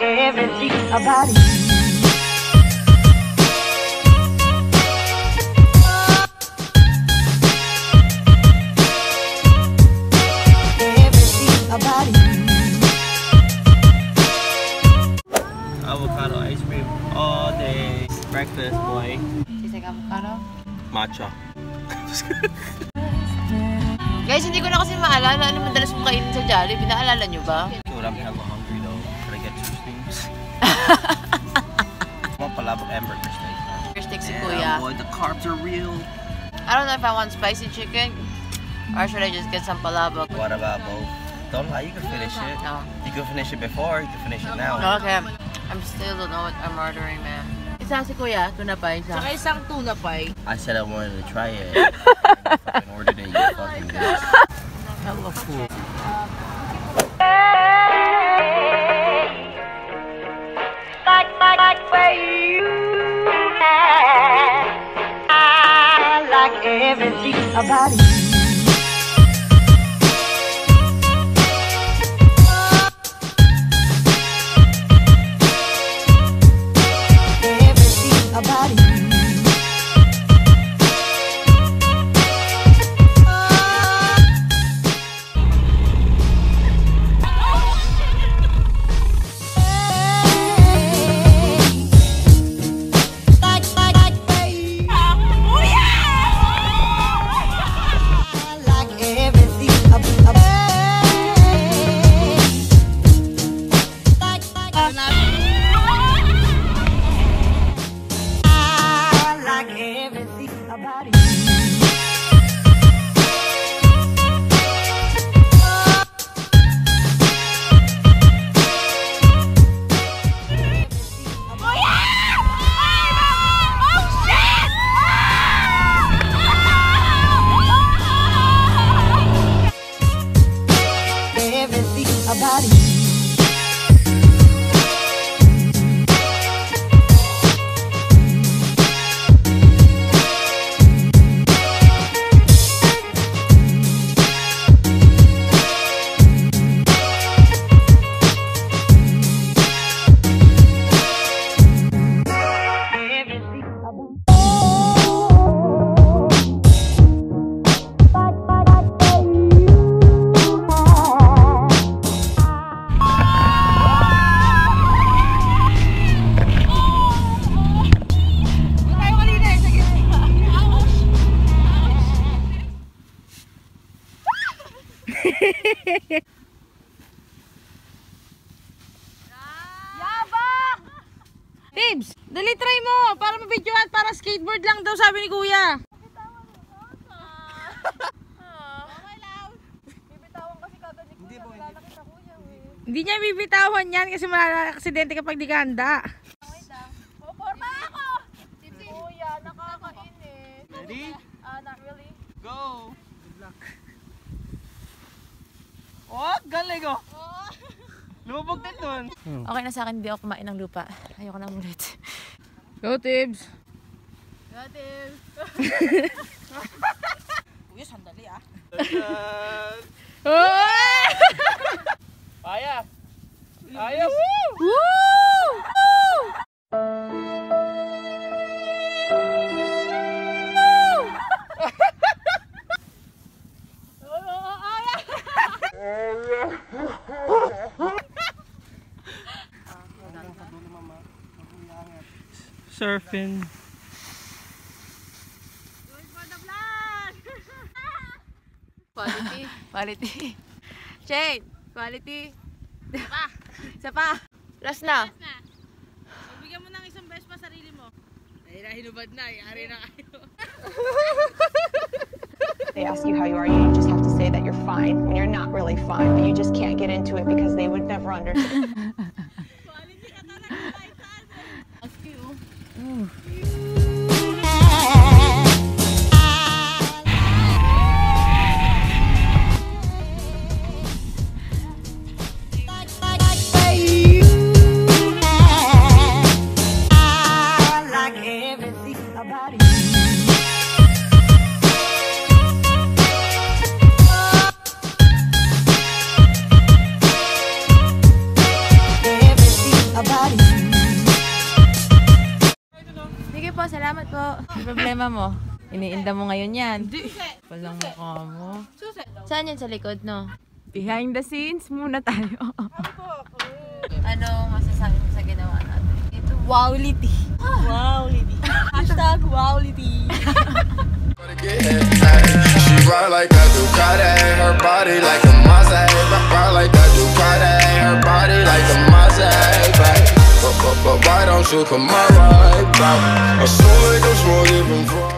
everything about you. Everything about you. Avocado ice cream all day. Breakfast, boy. Sisig avocado. Matcha. Guys, hindi ko na kasi maalala ano madalas mong kainin sa Jollibee. Naalala nyo ba? Dude, I'm Yeah, the carbs are real. I don't know if I want spicy chicken or should I just get some palabok? What about both? Don't lie, you can finish it. No. You can finish it before, you can finish it now. Okay. I'm still don't know what I'm ordering, man. Isa si Kuya, tuna pa isa. Saka isang tuna pie. Eh. I said I wanted to try it. Everything about you. Tibbs, dali try mo para mabidyohan para skateboard lang daw sabi ni kuya. Hindi niya bibitawan yan kasi malakaksidente kapag di ka handa. Ready? Ah, not really. Go! Good luck. Oh, galing oh! Lumabog din dun. Okay na sa akin, hindi ako kumain ng lupa. Ayoko na ulit. Go Tibbs. Kuya, sandali ah. Oh! Kaya! Ayos! Surfing. Quality. Quality. Shane, quality. Isa pa. Isa pa. Last na. Bigyan mo ng isang beses pa sarili mo. Ay, hinubad na. Eh. Yari na kayo. They ask you how you are, you just have to say that you're fine when you're not really fine, but you just can't get into it because they would never understand. I salamat po. Problema mo? Iniinda mo ngayon yan. Walang mukha mo. Saan yun sa likod, no? Behind the scenes muna tayo. Ano masasabi mo sa ginawa natin? Ito. Wowlity. Wowlity. Hashtag wowlity. She ride like a Ducati, her body like a My right back? I saw it goes more even.